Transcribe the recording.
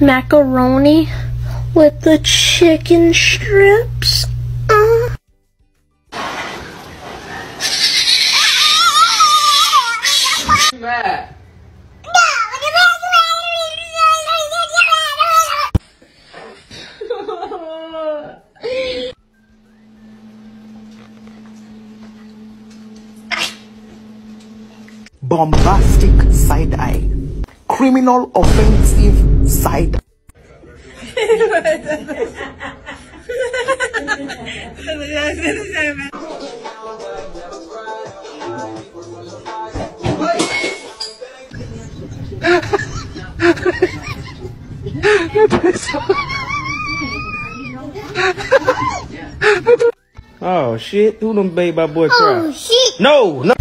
macaroni with the chicken strips. Bombastic side eye, criminal offensive side Oh shit! Who done made my boy cry? Oh shit! No, no.